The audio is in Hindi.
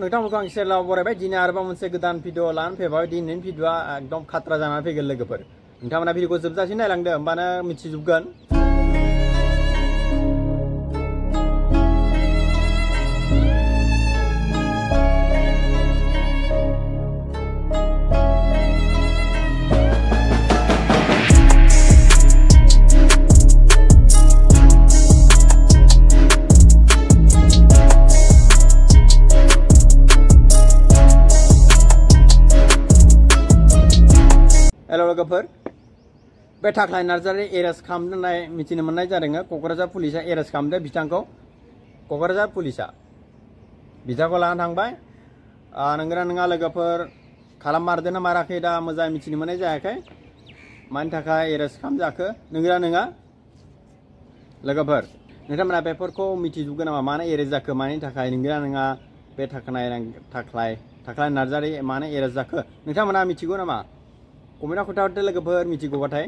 नोंथांमोनखौ आं सेलाव बरायबाय दिनै आरोबाव मोनसे गोदान भिडिअ लानानै फैबाय। दिनैनि भिडिअआ एकदम खात्रा जानानै फैगोन लोगोफोर। नोंथांमोना भिडिअखौ जोबजासिम नायलांदो। होमबानो मिथिजोबगोन। हेल' लोगोफोर बे थाख्लाय नार्जारि एरेस्ट खालामनाय मिथिनो मोननाय जादों क'क्राझार पुलिसा एरेस्ट खालामदों बिथांखौ। क'क्राझार पुलिसा बिथांखौ लानानै थांबाय। नोंगोना नङा, लोगोफोर? खालाममारदोंना माराखै दा? मोजां मिथिनो मोननाय जायाखै? मानि थाखाय एरेस्ट खालामजाखो नोंगोना नङा? लोगोफोर, नोंथांमोना बेफोरखौ मिथिजोबगोन नामा? मानो एरेस्ट जाखो? मानि थाखाय? नोंगोना नङा? बे थाखानाय थाख्लाय थाख्लाय नार्जारि, मानो एरेस्ट जाखो? नोंथांमोना मिथिगौ नामा? कमेन्टआव खोन्थाहरदो लोगोफोर मिथिगौबाथाय